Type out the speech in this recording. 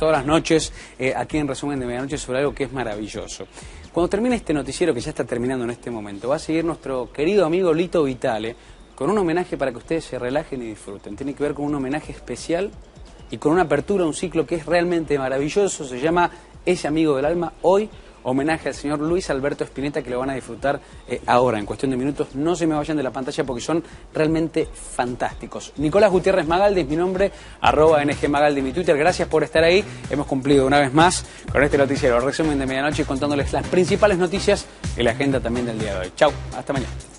todas las noches eh, aquí en Resumen de Medianoche sobre algo que es maravilloso. Cuando termine este noticiero, que ya está terminando en este momento, va a seguir nuestro querido amigo Lito Vitale con un homenaje para que ustedes se relajen y disfruten. Tiene que ver con un homenaje especial y con una apertura a un ciclo que es realmente maravilloso. Se llama Ese Amigo del Alma. Hoy homenaje al señor Luis Alberto Espineta que lo van a disfrutar eh, ahora, en cuestión de minutos. No se me vayan de la pantalla porque son realmente fantásticos. Nicolás Gutiérrez Magaldi es mi nombre, arroba NG Magaldi mi Twitter. Gracias por estar ahí. Hemos cumplido una vez más con este noticiero, resumen de medianoche, contándoles las principales noticias y la agenda también del día de hoy. Chau, hasta mañana.